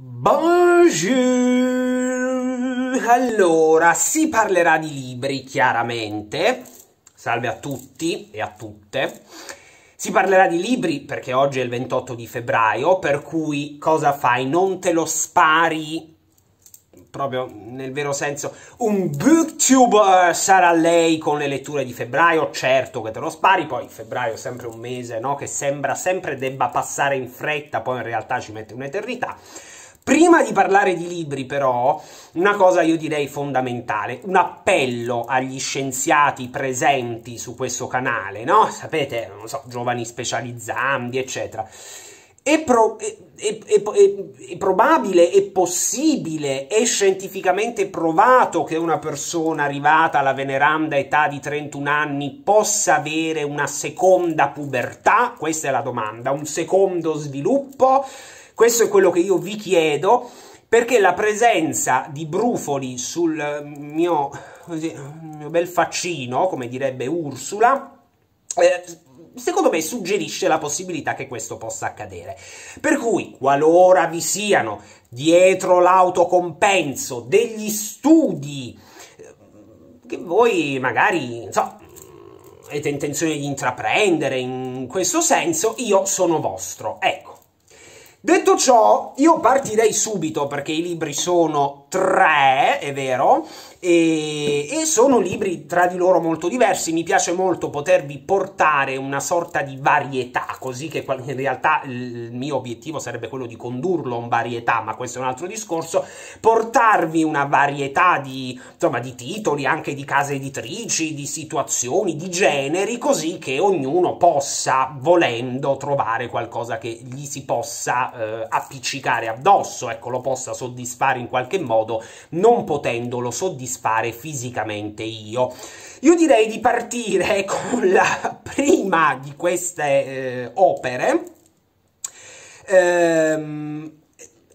Bonjour! Allora, si parlerà di libri, chiaramente. Salve a tutti e a tutte. Si parlerà di libri perché oggi è il 28 di febbraio, per cui cosa fai? Non te lo spari proprio nel vero senso, un booktuber sarà lei con le letture di febbraio, certo che te lo spari, poi febbraio è sempre un mese, no? Che sembra sempre debba passare in fretta, poi in realtà ci mette un'eternità. Prima di parlare di libri, però, una cosa io direi fondamentale, un appello agli scienziati presenti su questo canale, no? Sapete, non so, giovani specializzanti, eccetera. È, pro, è, è, è, probabile, è possibile, è scientificamente provato che una persona arrivata alla veneranda età di 31 anni possa avere una seconda pubertà? Questa è la domanda, un secondo sviluppo? Questo è quello che io vi chiedo perché la presenza di brufoli sul mio, così, mio bel faccino, come direbbe Ursula, eh, secondo me suggerisce la possibilità che questo possa accadere. Per cui, qualora vi siano dietro l'autocompenso degli studi eh, che voi magari, insomma, avete intenzione di intraprendere in questo senso, io sono vostro. Ecco. Detto ciò, io partirei subito perché i libri sono tre, è vero, e, e, sono libri tra di loro molto diversi. Mi piace molto potervi portare una sorta di varietà, così che in realtà il mio obiettivo sarebbe quello di condurlo in varietà, ma questo è un altro discorso. Portarvi una varietà di, insomma, di titoli, anche di case editrici, di situazioni, di generi, così che ognuno possa, volendo, trovare qualcosa che gli si possa eh, appiccicare addosso, ecco, lo possa soddisfare in qualche modo, non potendolo soddisfare soddisfare fisicamente io. Io direi di partire con la prima di queste eh, opere. Ehm,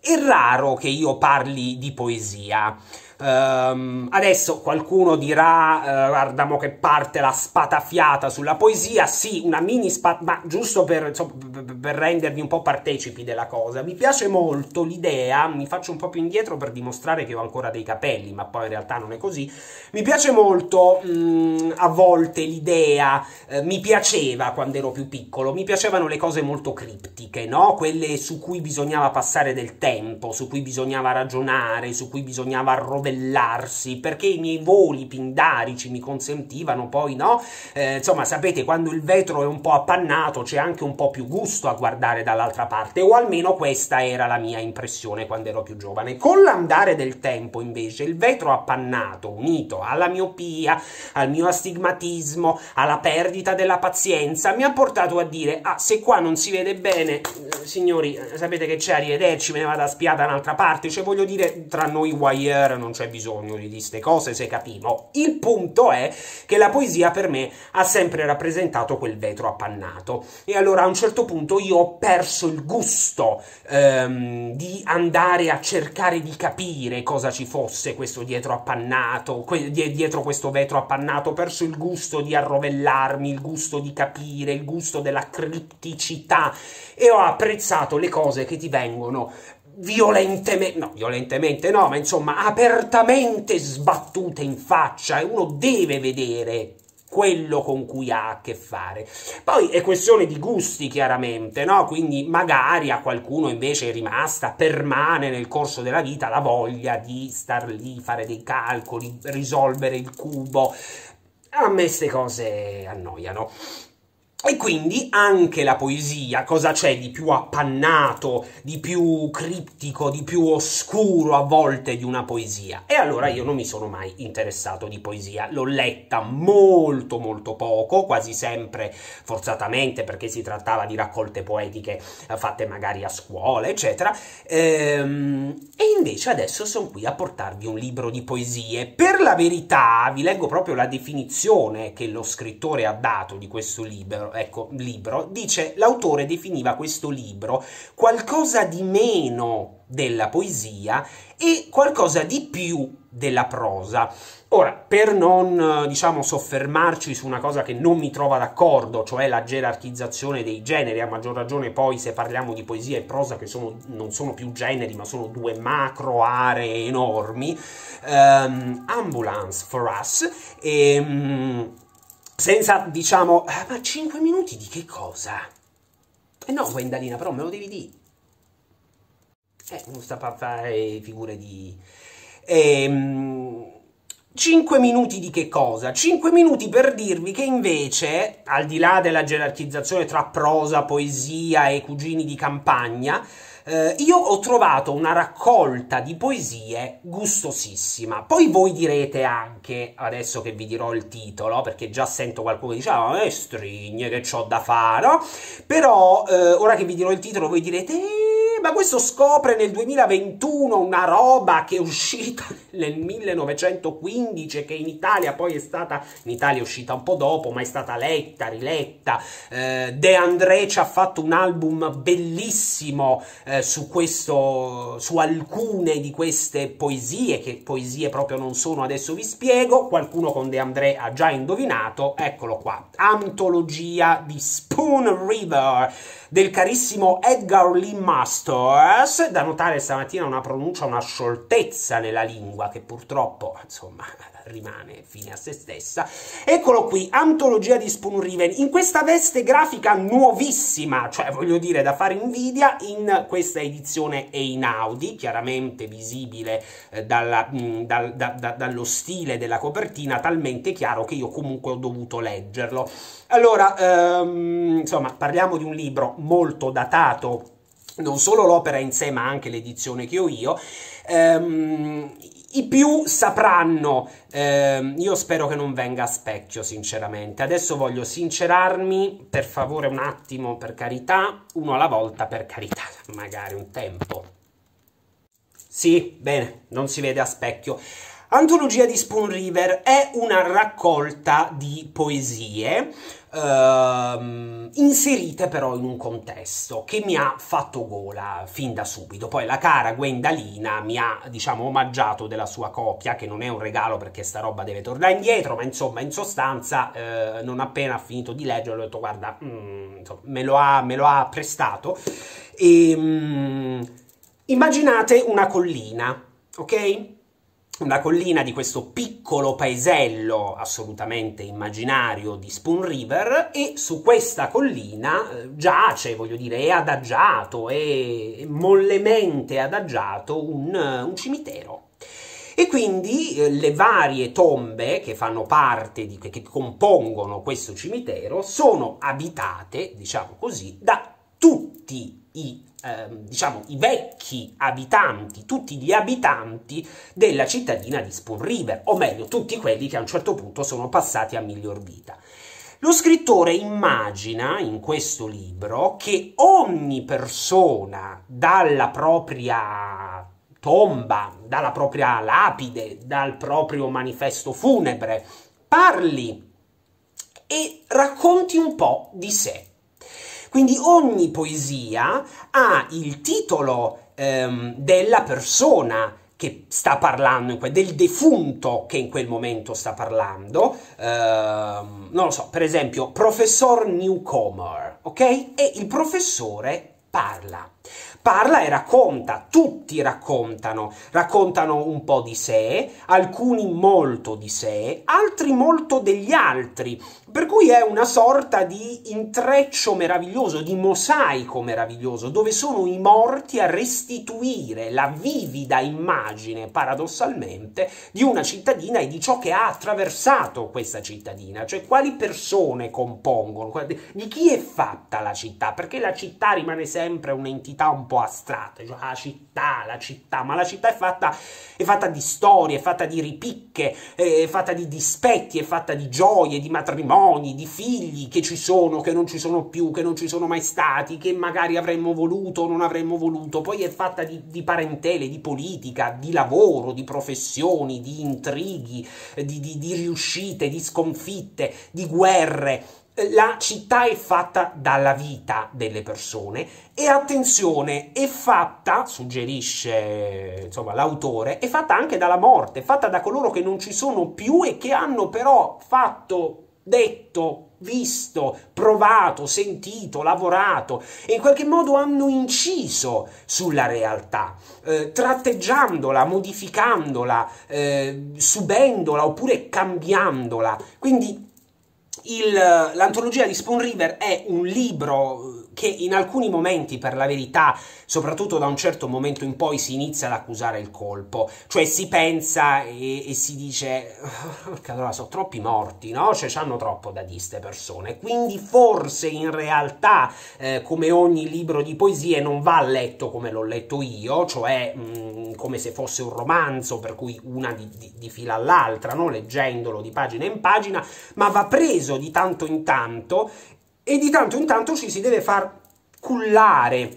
è raro che io parli di poesia. Um, adesso qualcuno dirà, uh, guarda mo che parte la spatafiata sulla poesia, sì, una mini spat, ma giusto per, insomma, per rendervi un po' partecipi della cosa. Mi piace molto l'idea, mi faccio un po' più indietro per dimostrare che ho ancora dei capelli, ma poi in realtà non è così. Mi piace molto mh, mm, a volte l'idea, eh, mi piaceva quando ero più piccolo, mi piacevano le cose molto criptiche, no? Quelle su cui bisognava passare del tempo, su cui bisognava ragionare, su cui bisognava rovellare ribellarsi perché i miei voli pindarici mi consentivano poi, no? Eh, insomma, sapete, quando il vetro è un po' appannato c'è anche un po' più gusto a guardare dall'altra parte, o almeno questa era la mia impressione quando ero più giovane. Con l'andare del tempo, invece, il vetro appannato, unito alla miopia, al mio astigmatismo, alla perdita della pazienza, mi ha portato a dire, ah, se qua non si vede bene, eh, signori, eh, sapete che c'è, arrivederci, me ne vado a spiata un'altra parte, cioè voglio dire, tra noi wire non c'è bisogno di queste cose se capiamo. Il punto è che la poesia per me ha sempre rappresentato quel vetro appannato. E allora a un certo punto io ho perso il gusto ehm, di andare a cercare di capire cosa ci fosse questo dietro appannato, que- dietro questo vetro appannato, ho perso il gusto di arrovellarmi, il gusto di capire, il gusto della cripticità e ho apprezzato le cose che ti vengono violentemente, no, violentemente no, ma insomma apertamente sbattute in faccia e uno deve vedere quello con cui ha a che fare. Poi è questione di gusti, chiaramente, no? Quindi magari a qualcuno invece è rimasta, permane nel corso della vita la voglia di star lì, fare dei calcoli, risolvere il cubo. A me queste cose annoiano. E quindi anche la poesia, cosa c'è di più appannato, di più criptico, di più oscuro a volte di una poesia? E allora io non mi sono mai interessato di poesia, l'ho letta molto molto poco, quasi sempre forzatamente perché si trattava di raccolte poetiche eh, fatte magari a scuola, eccetera. Ehm, e invece adesso sono qui a portarvi un libro di poesie. Per la verità, vi leggo proprio la definizione che lo scrittore ha dato di questo libro ecco, libro, dice l'autore definiva questo libro qualcosa di meno della poesia e qualcosa di più della prosa. Ora, per non, diciamo, soffermarci su una cosa che non mi trova d'accordo, cioè la gerarchizzazione dei generi, a maggior ragione poi se parliamo di poesia e prosa che sono, non sono più generi, ma sono due macro aree enormi, um, Ambulance for Us, e, um, senza, diciamo, ah, ma 5 minuti di che cosa? Eh no, Gwendalina, però me lo devi dire. Eh, non sta a fare figure di... Ehm... 5 minuti di che cosa? 5 minuti per dirvi che invece, al di là della gerarchizzazione tra prosa, poesia e cugini di campagna, eh, io ho trovato una raccolta di poesie gustosissima. Poi voi direte anche, adesso che vi dirò il titolo, perché già sento qualcuno che dice, ah, eh, strigne, che c'ho da fare, no? Però, eh, ora che vi dirò il titolo, voi direte, eh, ma questo scopre nel 2021 una roba che è uscita nel 1915 e che in Italia poi è stata, in Italia è uscita un po' dopo, ma è stata letta, riletta. Eh, De André ci ha fatto un album bellissimo eh, su questo, su alcune di queste poesie, che poesie proprio non sono, adesso vi spiego. Qualcuno con De André ha già indovinato, eccolo qua. Antologia di Spoon River del carissimo Edgar Lee Masters, da notare stamattina una pronuncia, una scioltezza nella lingua che purtroppo, insomma, rimane fine a se stessa. Eccolo qui, antologia di Spoon Riven, in questa veste grafica nuovissima, cioè voglio dire da fare invidia, in questa edizione Einaudi, chiaramente visibile eh, dalla, mh, mm, dal, da, da, dallo stile della copertina, talmente chiaro che io comunque ho dovuto leggerlo. Allora, ehm, insomma, parliamo di un libro molto datato, non solo l'opera in sé ma anche l'edizione che ho io, ehm, i più sapranno, eh, io spero che non venga a specchio sinceramente, adesso voglio sincerarmi, per favore un attimo per carità, uno alla volta per carità, magari un tempo. Sì, bene, non si vede a specchio. Antologia di Spoon River è una raccolta di poesie ehm, inserite però in un contesto che mi ha fatto gola fin da subito. Poi la cara Gwendalina mi ha, diciamo, omaggiato della sua copia, che non è un regalo perché sta roba deve tornare indietro, ma insomma, in sostanza, eh, non appena finito di leggerlo, ho detto, guarda, mm, insomma, me, lo ha, me, lo ha, prestato. E, mm, immaginate una collina, ok? Una collina di questo piccolo paesello assolutamente immaginario di Spoon River e su questa collina eh, giace, voglio dire, è adagiato, è mollemente adagiato un, un cimitero. E quindi eh, le varie tombe che fanno parte, di, che compongono questo cimitero, sono abitate, diciamo così, da tutti i Ehm, diciamo, i vecchi abitanti, tutti gli abitanti della cittadina di Spoon River, o meglio, tutti quelli che a un certo punto sono passati a miglior vita. Lo scrittore immagina in questo libro che ogni persona dalla propria tomba, dalla propria lapide, dal proprio manifesto funebre, parli e racconti un po' di sé. Quindi ogni poesia ha il titolo ehm, della persona che sta parlando, del defunto che in quel momento sta parlando, ehm, non lo so, per esempio, professor Newcomer, ok? E il professore parla. Parla e racconta, tutti raccontano, raccontano un po' di sé, alcuni molto di sé, altri molto degli altri, per cui è una sorta di intreccio meraviglioso, di mosaico meraviglioso, dove sono i morti a restituire la vivida immagine, paradossalmente, di una cittadina e di ciò che ha attraversato questa cittadina, cioè quali persone compongono, di chi è fatta la città, perché la città rimane sempre un'entità un po' astratte, cioè la città, la città, ma la città è fatta, è fatta di storie, è fatta di ripicche, è fatta di dispetti, è fatta di gioie, di matrimoni, di figli che ci sono, che non ci sono più, che non ci sono mai stati, che magari avremmo voluto o non avremmo voluto, poi è fatta di, di parentele, di politica, di lavoro, di professioni, di intrighi, di, di, di riuscite, di sconfitte, di guerre, la città è fatta dalla vita delle persone e attenzione, è fatta, suggerisce insomma, l'autore, è fatta anche dalla morte, è fatta da coloro che non ci sono più e che hanno però fatto, detto, visto, provato, sentito, lavorato e in qualche modo hanno inciso sulla realtà, eh, tratteggiandola, modificandola, eh, subendola oppure cambiandola. Quindi il, l'antologia di Spoon River è un libro che in alcuni momenti, per la verità, soprattutto da un certo momento in poi, si inizia ad accusare il colpo. Cioè si pensa e, e si dice, allora sono troppi morti, no? Cioè hanno troppo da dire queste persone. Quindi forse in realtà, eh, come ogni libro di poesie, non va letto come l'ho letto io, cioè mh, mm, come se fosse un romanzo, per cui una di, di, di fila all'altra, no? leggendolo di pagina in pagina, ma va preso di tanto in tanto e di tanto in tanto ci si deve far cullare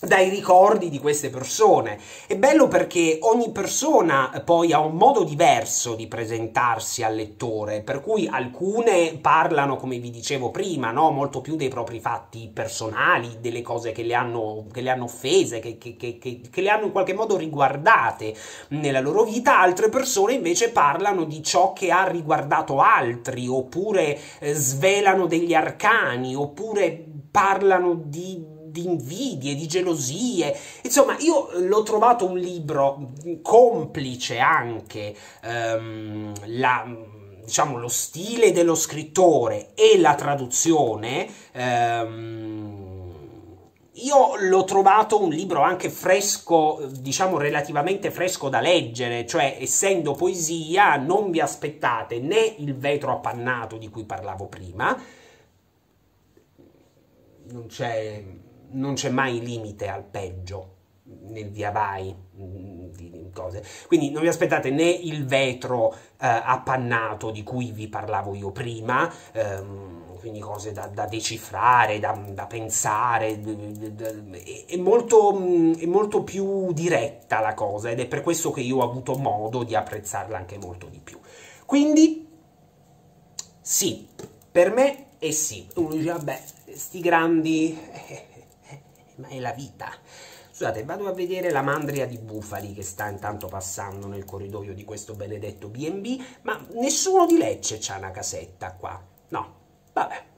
dai ricordi di queste persone. È bello perché ogni persona poi ha un modo diverso di presentarsi al lettore, per cui alcune parlano, come vi dicevo prima, no? molto più dei propri fatti personali, delle cose che le hanno, che le hanno offese, che, che, che, che le hanno in qualche modo riguardate nella loro vita, altre persone invece parlano di ciò che ha riguardato altri, oppure eh, svelano degli arcani, oppure parlano di di invidie, di gelosie. Insomma, io l'ho trovato un libro complice anche um, la, diciamo, lo stile dello scrittore e la traduzione. Um, io l'ho trovato un libro anche fresco, diciamo relativamente fresco da leggere, cioè essendo poesia non vi aspettate né il vetro appannato di cui parlavo prima, non c'è non c'è mai limite al peggio nel via vai mm, di cose. Quindi non vi aspettate né il vetro eh, appannato di cui vi parlavo io prima, ehm, quindi cose da, da decifrare, da, da pensare, è molto, mm, è molto più diretta la cosa ed è per questo che io ho avuto modo di apprezzarla anche molto di più. Quindi sì, per me è sì. Uno dice, vabbè, sti grandi... Eh, ma è la vita. Scusate, vado a vedere la mandria di bufali che sta intanto passando nel corridoio di questo benedetto B&B, ma nessuno di Lecce c'ha una casetta qua. No, vabbè.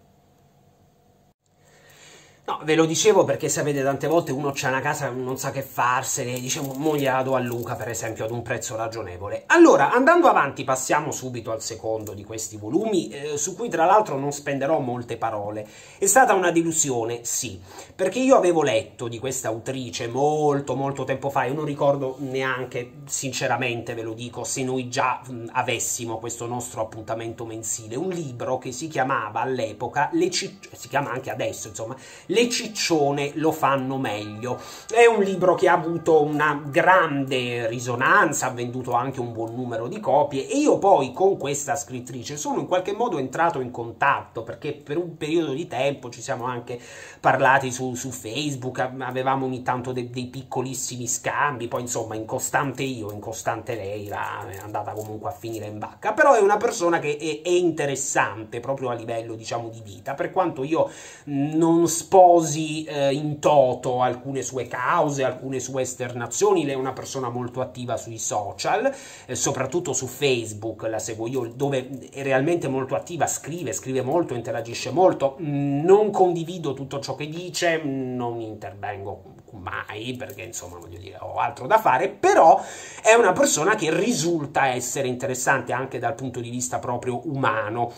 No, ve lo dicevo perché sapete tante volte uno c'ha una casa non sa che farsene, diciamo, mo gliela do a Luca per esempio ad un prezzo ragionevole. Allora, andando avanti passiamo subito al secondo di questi volumi, eh, su cui tra l'altro non spenderò molte parole. È stata una delusione, sì, perché io avevo letto di questa autrice molto molto tempo fa, e non ricordo neanche, sinceramente ve lo dico, se noi già mh, avessimo questo nostro appuntamento mensile, un libro che si chiamava all'epoca, si chiama anche adesso, insomma, le ciccione lo fanno meglio. È un libro che ha avuto una grande risonanza, ha venduto anche un buon numero di copie e io poi con questa scrittrice sono in qualche modo entrato in contatto perché per un periodo di tempo ci siamo anche parlati su, su Facebook, avevamo ogni tanto de, dei piccolissimi scambi, poi insomma incostante io, incostante lei, era, andata comunque a finire in bacca, però è una persona che è, è interessante proprio a livello diciamo di vita, per quanto io non sposo sposi eh, in toto alcune sue cause, alcune sue esternazioni, lei è una persona molto attiva sui social, eh, soprattutto su Facebook, la seguo io, dove è realmente molto attiva, scrive, scrive molto, interagisce molto, mm, non condivido tutto ciò che dice, non intervengo mai perché insomma voglio dire ho altro da fare però è una persona che risulta essere interessante anche dal punto di vista proprio umano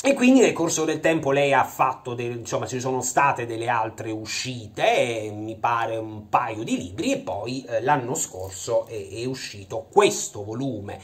e quindi nel corso del tempo lei ha fatto, del, insomma, ci sono state delle altre uscite, mi pare un paio di libri, e poi eh, l'anno scorso è, è uscito questo volume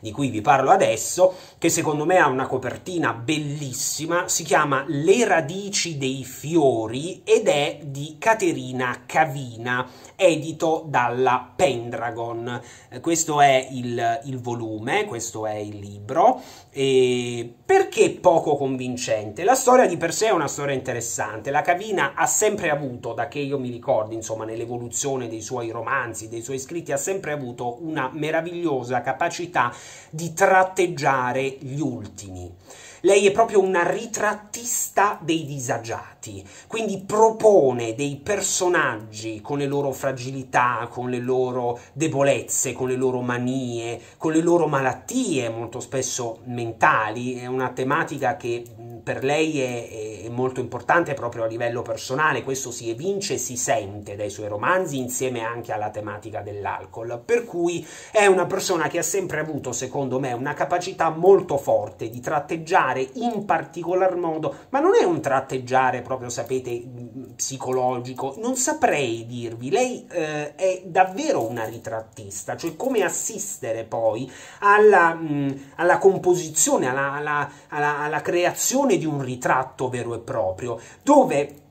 di cui vi parlo adesso, che secondo me ha una copertina bellissima, si chiama Le radici dei fiori ed è di Caterina Cavina, edito dalla Pendragon. Eh, questo è il, il volume, questo è il libro. E perché poco convincente? La storia di per sé è una storia interessante. La Cavina ha sempre avuto, da che io mi ricordi, insomma, nell'evoluzione dei suoi romanzi, dei suoi scritti, ha sempre avuto una meravigliosa capacità di tratteggiare gli ultimi. Lei è proprio una ritrattista dei disagiati, quindi propone dei personaggi con le loro fragilità, con le loro debolezze, con le loro manie, con le loro malattie, molto spesso mentali, è una tematica che per lei è, è, molto importante proprio a livello personale, questo si evince e si sente dai suoi romanzi insieme anche alla tematica dell'alcol, per cui è una persona che ha sempre avuto, secondo me, una capacità molto forte di tratteggiare in particolar modo, ma non è un tratteggiare proprio, sapete, psicologico, non saprei dirvi, lei eh, è davvero una ritrattista, cioè come assistere poi alla, mh, alla composizione, alla, alla, alla creazione di un ritratto vero e proprio, dove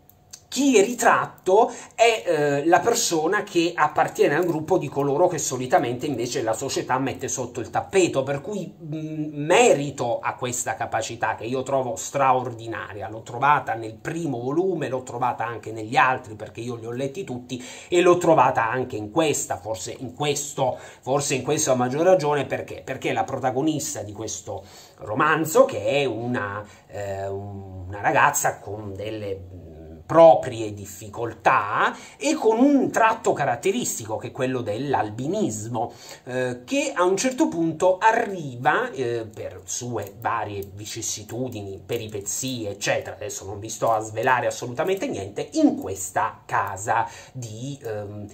chi è ritratto è eh, la persona che appartiene al gruppo di coloro che solitamente invece la società mette sotto il tappeto, per cui mh, merito a questa capacità che io trovo straordinaria, l'ho trovata nel primo volume, l'ho trovata anche negli altri perché io li ho letti tutti e l'ho trovata anche in questa, forse in questo, forse in questo a maggior ragione perché? Perché la protagonista di questo romanzo che è una, eh, una ragazza con delle proprie difficoltà e con un tratto caratteristico che è quello dell'albinismo eh, che a un certo punto arriva eh, per sue varie vicissitudini, peripezie eccetera, adesso non vi sto a svelare assolutamente niente, in questa casa di... Ehm,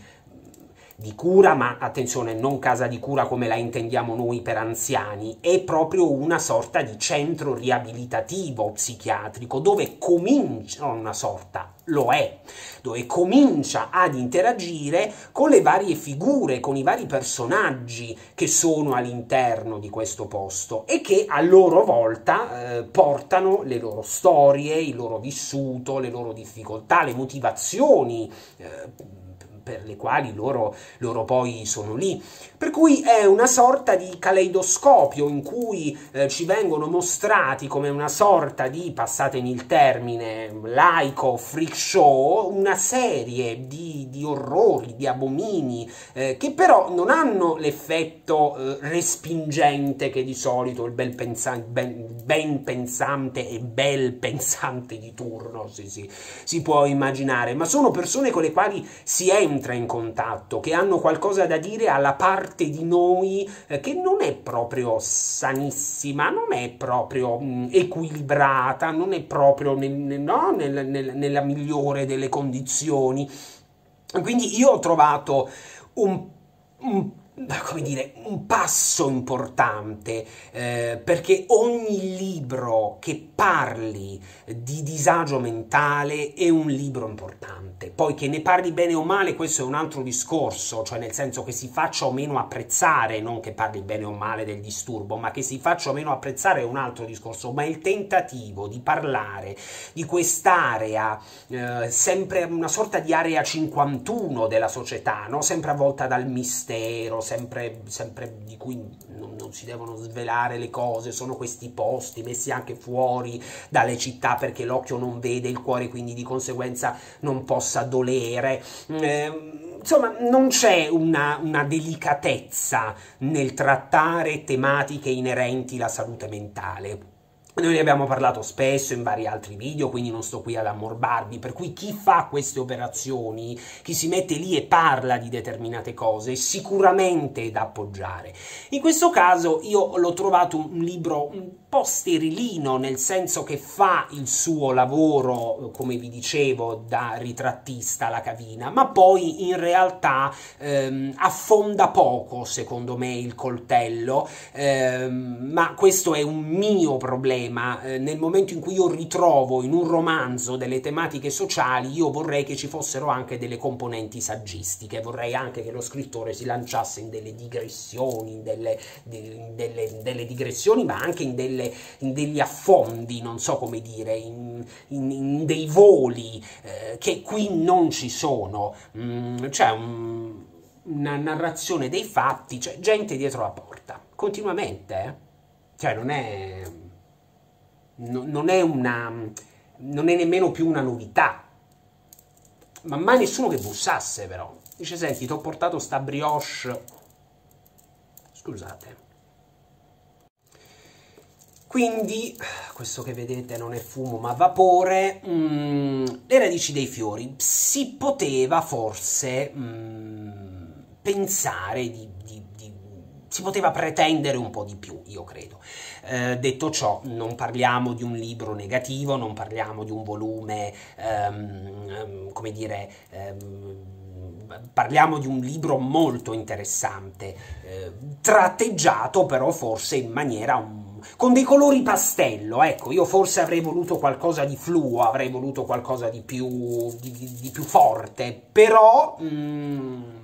di cura, ma attenzione, non casa di cura come la intendiamo noi per anziani, è proprio una sorta di centro riabilitativo psichiatrico dove comincia una sorta, lo è, dove comincia ad interagire con le varie figure, con i vari personaggi che sono all'interno di questo posto e che a loro volta eh, portano le loro storie, il loro vissuto, le loro difficoltà, le motivazioni. Eh, per le quali loro, loro, poi sono lì. Per cui è una sorta di caleidoscopio in cui eh, ci vengono mostrati come una sorta di, passatemi il termine, laico freak show, una serie di, di orrori, di abomini, eh, che però non hanno l'effetto eh, respingente che di solito il bel pensa- ben, ben, pensante e bel pensante di turno si, si, si può immaginare, ma sono persone con le quali si entra in contatto, che hanno qualcosa da dire alla parte di noi eh, che non è proprio sanissima, non è proprio mm, equilibrata, non è proprio nel, no, nel, nel, nella migliore delle condizioni. Quindi io ho trovato un, un come dire, un passo importante, eh, perché ogni libro che parli di disagio mentale è un libro importante. Poi che ne parli bene o male, questo è un altro discorso, cioè nel senso che si faccia o meno apprezzare, non che parli bene o male del disturbo, ma che si faccia o meno apprezzare è un altro discorso, ma il tentativo di parlare di quest'area, eh, sempre una sorta di area 51 della società, no? sempre avvolta dal mistero, sempre, sempre di cui non, non, si devono svelare le cose, sono questi posti messi anche fuori dalle città perché l'occhio non vede, il cuore quindi di conseguenza non possa dolere. Eh, insomma, non c'è una, una, delicatezza nel trattare tematiche inerenti alla salute mentale. Noi ne abbiamo parlato spesso in vari altri video, quindi non sto qui ad ammorbarvi, per cui chi fa queste operazioni, chi si mette lì e parla di determinate cose, sicuramente è da appoggiare. In questo caso io l'ho trovato un libro un po' sterilino, nel senso che fa il suo lavoro, come vi dicevo, da ritrattista alla cavina, ma poi in realtà ehm, affonda poco, secondo me, il coltello, ehm, ma questo è un mio problema problema eh, nel momento in cui io ritrovo in un romanzo delle tematiche sociali, io vorrei che ci fossero anche delle componenti saggistiche, vorrei anche che lo scrittore si lanciasse in delle digressioni, in delle, in delle, delle digressioni, ma anche in, delle, in, degli affondi, non so come dire, in, in dei voli eh, che qui non ci sono. Mm, c'è un, una narrazione dei fatti, cioè gente dietro la porta, continuamente, eh? Cioè non è no, non è una non è nemmeno più una novità. Ma mai nessuno che bussasse però. Dice senti ti ho portato sta brioche. Scusate. Quindi, questo che vedete non è fumo ma vapore, mm, le radici dei fiori. Si poteva forse mm, pensare di, di, si poteva pretendere un po' di più, io credo. Eh, detto ciò, non parliamo di un libro negativo, non parliamo di un volume, ehm, come dire, ehm, parliamo di un libro molto interessante, eh, tratteggiato però forse in maniera un con dei colori pastello, ecco, io forse avrei voluto qualcosa di fluo, avrei voluto qualcosa di più, di, di, di più forte, però... Mm,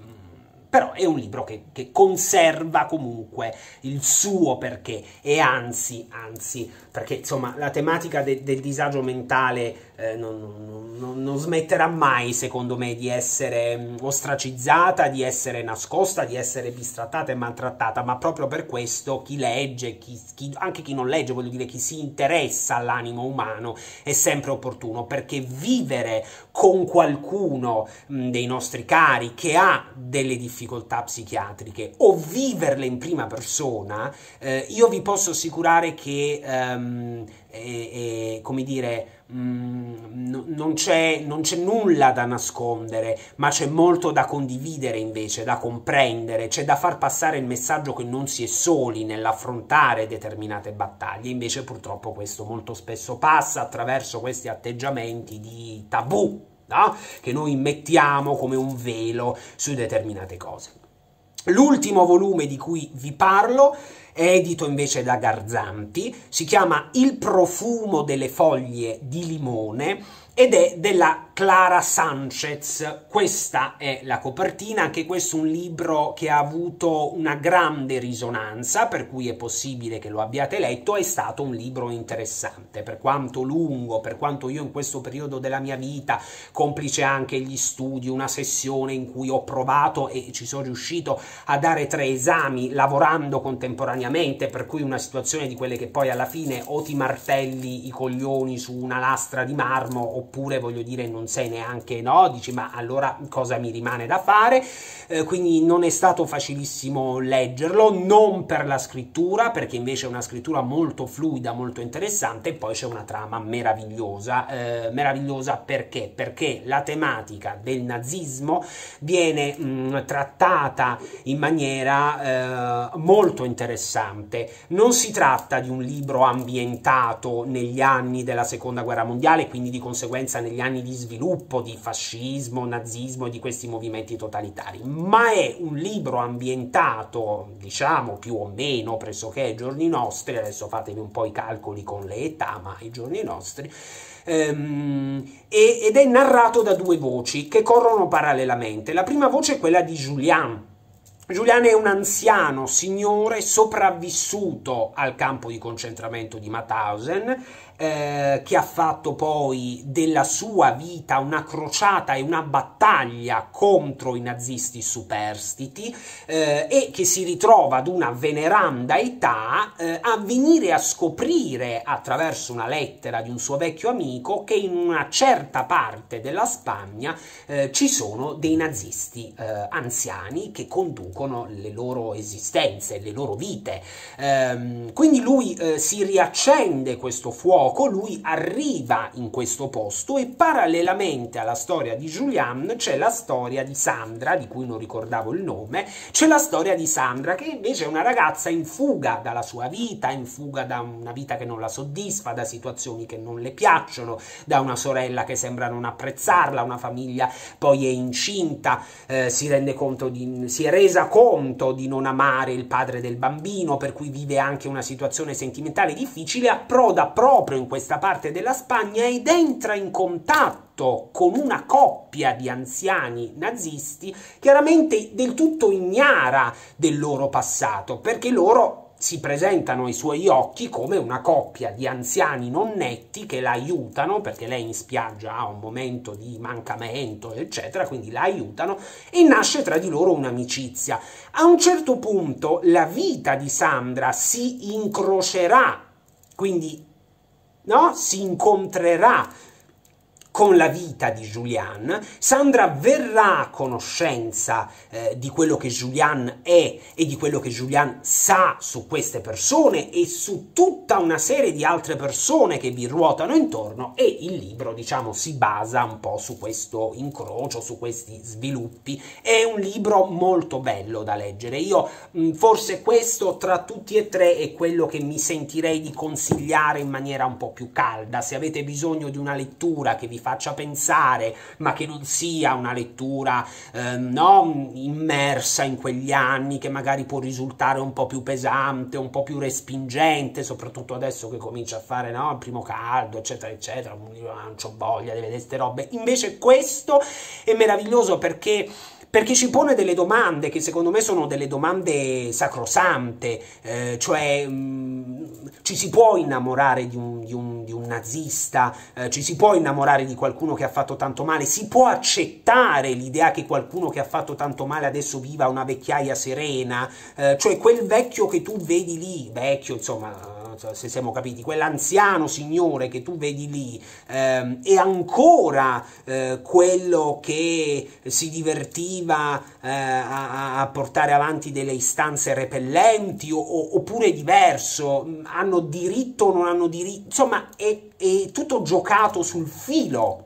però è un libro che, che, conserva comunque il suo perché e anzi, anzi, perché insomma la tematica de, del disagio mentale eh, non, non, non, smetterà mai secondo me di essere mm, ostracizzata, di essere nascosta, di essere bistrattata e maltrattata, ma proprio per questo chi legge, chi, chi, anche chi non legge, voglio dire chi si interessa all'animo umano è sempre opportuno perché vivere con qualcuno mh, mm, dei nostri cari che ha delle difficoltà psichiatriche o viverle in prima persona, eh, io vi posso assicurare che, ehm, è, è, come dire, mh, mm, non, c'è, non c'è nulla da nascondere, ma c'è molto da condividere invece, da comprendere, c'è da far passare il messaggio che non si è soli nell'affrontare determinate battaglie, invece purtroppo questo molto spesso passa attraverso questi atteggiamenti di tabù no? che noi mettiamo come un velo su determinate cose. L'ultimo volume di cui vi parlo edito invece da Garzanti, si chiama Il profumo delle foglie di limone ed è della Clara Sanchez. Questa è la copertina, anche questo è un libro che ha avuto una grande risonanza, per cui è possibile che lo abbiate letto, è stato un libro interessante, per quanto lungo, per quanto io in questo periodo della mia vita, complice anche gli studi, una sessione in cui ho provato e ci sono riuscito a dare tre esami lavorando contemporaneamente, per cui una situazione di quelle che poi alla fine o ti martelli i coglioni su una lastra di marmo oppure voglio dire non sai neanche no, dici ma allora cosa mi rimane da fare? Eh, quindi non è stato facilissimo leggerlo, non per la scrittura, perché invece è una scrittura molto fluida, molto interessante, e poi c'è una trama meravigliosa. Eh, meravigliosa perché? Perché la tematica del nazismo viene mh, mm, trattata in maniera eh, molto interessante. Non si tratta di un libro ambientato negli anni della seconda guerra mondiale, quindi di conseguenza negli anni di sviluppo di fascismo, nazismo e di questi movimenti totalitari, ma è un libro ambientato, diciamo più o meno pressoché ai giorni nostri, adesso fatevi un po' i calcoli con le età, ma ai giorni nostri, ehm, ed è narrato da due voci che corrono parallelamente. La prima voce è quella di Julian, Giuliano è un anziano signore sopravvissuto al campo di concentramento di Mauthausen eh, che ha fatto poi della sua vita una crociata e una battaglia contro i nazisti superstiti eh, e che si ritrova ad una veneranda età eh, a venire a scoprire attraverso una lettera di un suo vecchio amico che in una certa parte della Spagna eh, ci sono dei nazisti eh, anziani che conducono le loro esistenze, le loro vite. Ehm, quindi lui si riaccende questo fuoco poco lui arriva in questo posto e parallelamente alla storia di Julian c'è la storia di Sandra, di cui non ricordavo il nome, c'è la storia di Sandra che invece è una ragazza in fuga dalla sua vita, in fuga da una vita che non la soddisfa, da situazioni che non le piacciono, da una sorella che sembra non apprezzarla, una famiglia poi è incinta, eh, si di, si è resa conto di non amare il padre del bambino, per cui vive anche una situazione sentimentale difficile, approda proprio in questa parte della Spagna ed entra in contatto con una coppia di anziani nazisti chiaramente del tutto ignara del loro passato, perché loro si presentano ai suoi occhi come una coppia di anziani non netti che la aiutano, perché lei in spiaggia ha un momento di mancamento, eccetera, quindi la aiutano e nasce tra di loro un'amicizia. A un certo punto la vita di Sandra si incrocerà, quindi no? si incontrerà con la vita di Julian, Sandra verrà a conoscenza eh, di quello che Julian è e di quello che Julian sa su queste persone e su tutta una serie di altre persone che vi ruotano intorno e il libro, diciamo, si basa un po' su questo incrocio, su questi sviluppi. È un libro molto bello da leggere. Io mh, forse questo tra tutti e tre è quello che mi sentirei di consigliare in maniera un po' più calda. Se avete bisogno di una lettura che vi faccia pensare, ma che non sia una lettura eh, no, immersa in quegli anni, che magari può risultare un po' più pesante, un po' più respingente, soprattutto adesso che comincia a fare no, il primo caldo, eccetera, eccetera. Non ho voglia di vedere queste robe. Invece questo è meraviglioso perché perché ci pone delle domande che secondo me sono delle domande sacrosante, eh, cioè mh, mm, ci si può innamorare di un, di un, di un nazista, eh, ci si può innamorare di qualcuno che ha fatto tanto male, si può accettare l'idea che qualcuno che ha fatto tanto male adesso viva una vecchiaia serena, eh, cioè quel vecchio che tu vedi lì, vecchio insomma se siamo capiti, quell'anziano signore che tu vedi lì ehm, è ancora eh, quello che si divertiva eh, a, a, portare avanti delle istanze repellenti o, oppure diverso, hanno diritto o non hanno diritto, insomma è, è tutto giocato sul filo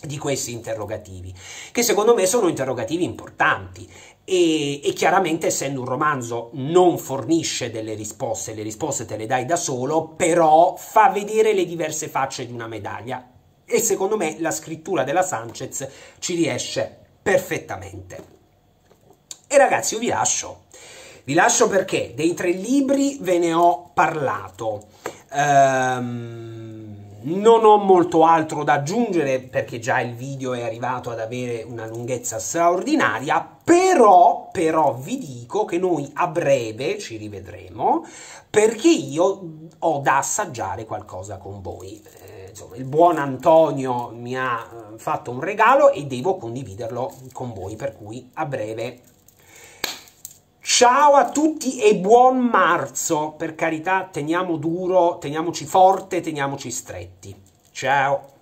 di questi interrogativi, che secondo me sono interrogativi importanti e, e, chiaramente essendo un romanzo non fornisce delle risposte, le risposte te le dai da solo, però fa vedere le diverse facce di una medaglia e secondo me la scrittura della Sanchez ci riesce perfettamente. E ragazzi io vi lascio, vi lascio perché dei tre libri ve ne ho parlato. Um, non ho molto altro da aggiungere perché già il video è arrivato ad avere una lunghezza straordinaria, però, però vi dico che noi a breve ci rivedremo perché io ho da assaggiare qualcosa con voi. Eh, insomma, il buon Antonio mi ha eh, fatto un regalo e devo condividerlo con voi, per cui a breve Ciao a tutti e buon marzo, per carità teniamo duro, teniamoci forte, teniamoci stretti. Ciao!